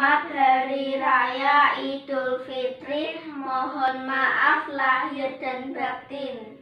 Selamat Hari Raya Idul Fitri. Mohon maaf lahir dan batin.